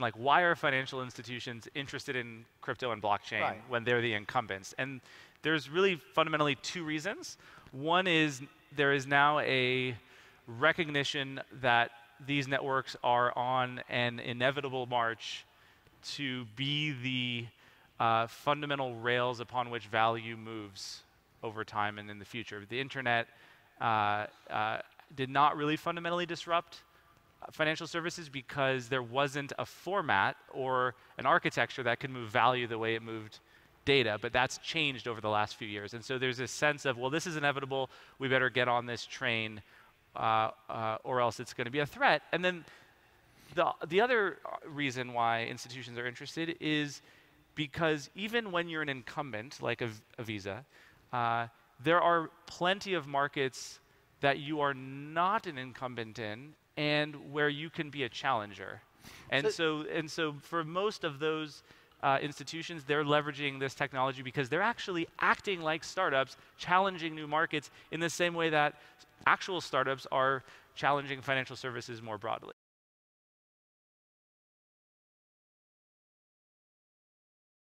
like why are financial institutions interested in crypto and blockchain Right. when they're the incumbents? And there's really fundamentally two reasons. One is there is now a recognition that these networks are on an inevitable march to be the uh, fundamental rails upon which value moves over time and in the future. The internet uh, uh, did not really fundamentally disrupt financial services because there wasn't a format or an architecture that could move value the way it moved data, but that's changed over the last few years. And so there's this sense of, well, this is inevitable, we better get on this train, uh, uh, or else it's going to be a threat. And then the, the other reason why institutions are interested is because even when you're an incumbent, like a Visa, uh, there are plenty of markets that you are not an incumbent in and where you can be a challenger. And so, and so for most of those uh, institutions, they're leveraging this technology because they're actually acting like startups, challenging new markets in the same way that actual startups are challenging financial services more broadly.